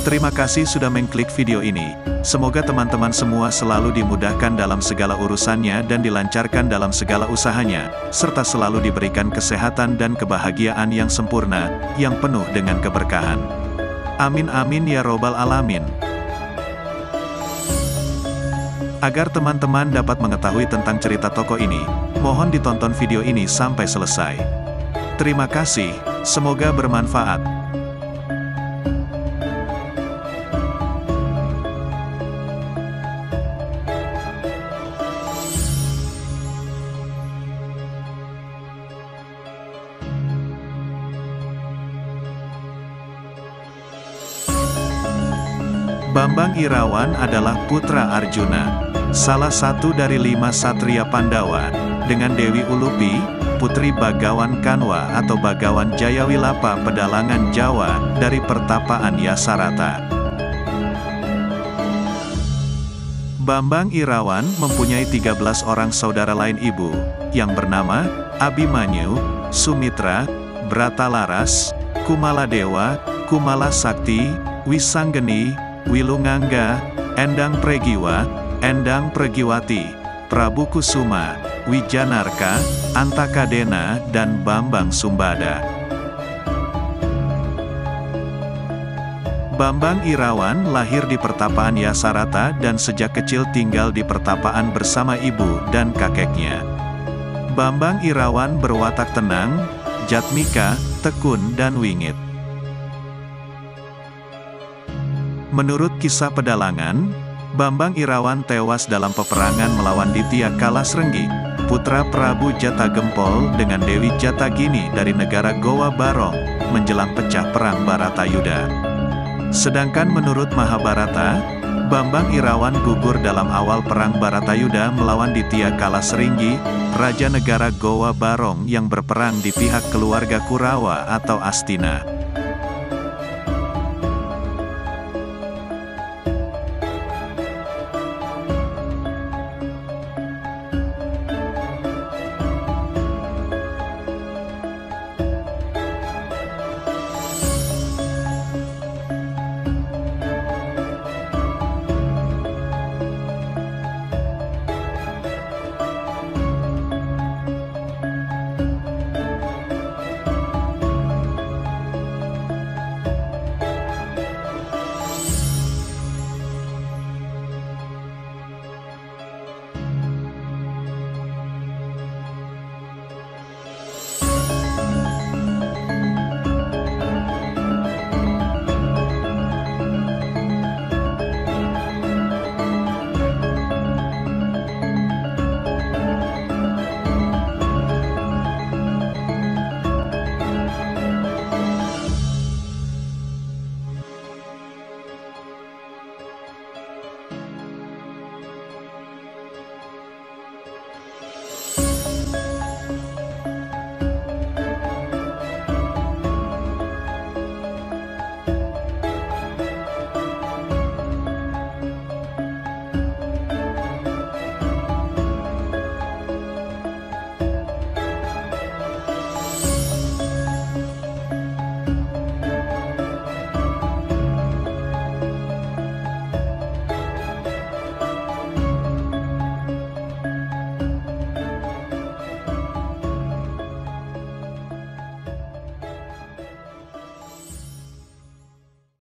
Terima kasih sudah mengklik video ini. Semoga teman-teman semua selalu dimudahkan dalam segala urusannya dan dilancarkan dalam segala usahanya, serta selalu diberikan kesehatan dan kebahagiaan yang sempurna, yang penuh dengan keberkahan. Amin amin ya robbal alamin. Agar teman-teman dapat mengetahui tentang cerita tokoh ini, mohon ditonton video ini sampai selesai. Terima kasih, semoga bermanfaat. Bambang Irawan adalah putra Arjuna, salah satu dari lima satria Pandawa, dengan Dewi Ulupi, putri Bagawan Kanwa atau Bagawan Jayawilapa pedalangan Jawa, dari pertapaan Yasarata. Bambang Irawan mempunyai 13 orang saudara lain ibu, yang bernama, Abimanyu, Sumitra, Bratalaras, Kumala Dewa, Kumala Sakti, Wisanggeni, Wilungangga, Endang Pregiwa, Endang Pregiwati, Prabu Kusuma, Wijanarka, Antakadena, dan Bambang Sumbada. Bambang Irawan lahir di pertapaan Yasarata dan sejak kecil tinggal di pertapaan bersama ibu dan kakeknya. Bambang Irawan berwatak tenang, jatmika, tekun dan wingit. Menurut kisah pedalangan, Bambang Irawan tewas dalam peperangan melawan Ditya Kalasrenggi, putra Prabu Jata Gempol dengan Dewi Jatagini dari negara Gowa Barong, menjelang pecah perang Baratayuda. Sedangkan menurut Mahabharata, Bambang Irawan gugur dalam awal perang Baratayuda melawan Ditya Kalasringgi, Raja Negara Gowa Barong yang berperang di pihak keluarga Kurawa atau Astina.